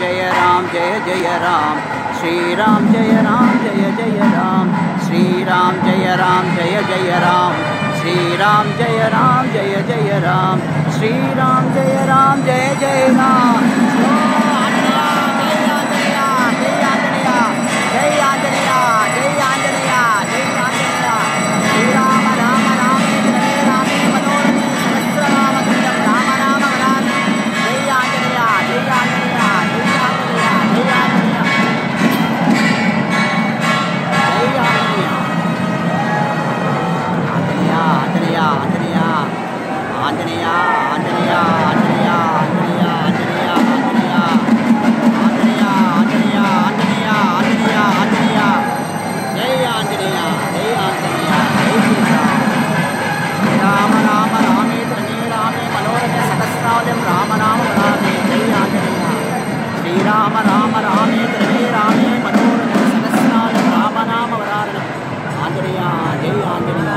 Jaya Ram Jaya Jaya Ram Sri Ram Jaya Ram Jaya Jaya Ram Sri Ram Jaya Ram Jaya Jaya Ram Sri Ram Jaya Ram Jaya Jaya Ram Sri Ram Jaya Ram Jaya Jaya Ram や出るよ出るよ